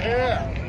hair.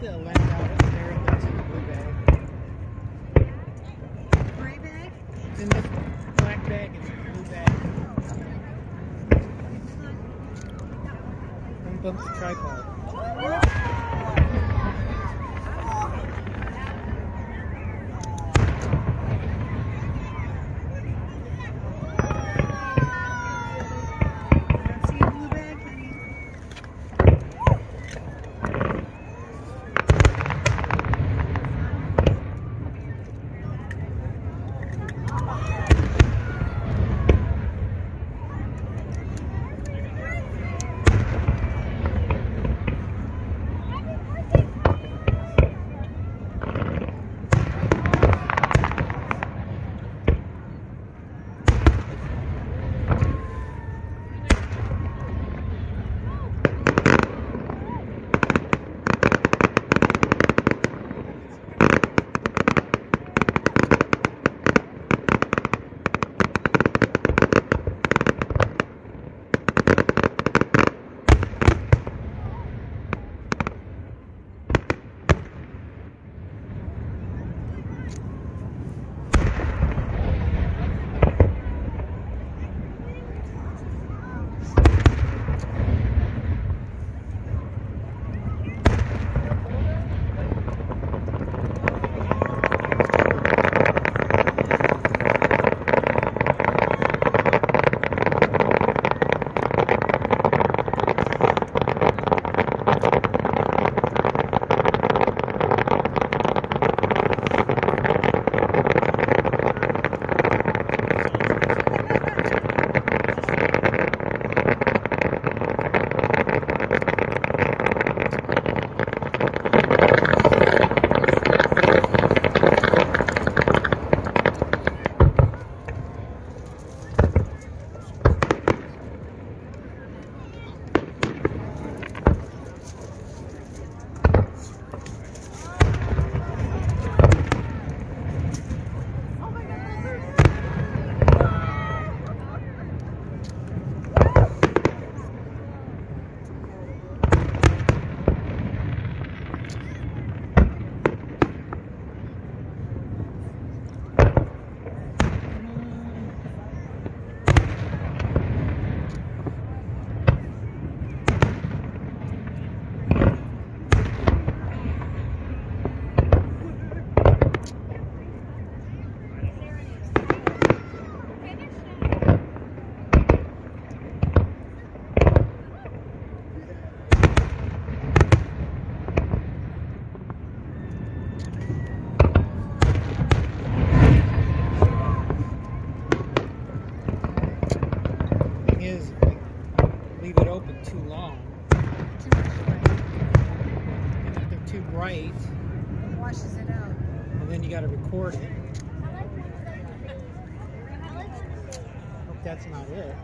Get the lamp out of there and in the blue bag? It's in this black bag, it's the blue bag. Oh. Don't bump the tripod. is if I leave it open too long. Too if they're too bright, it washes it out. And then you got to record it. I hope that's not it.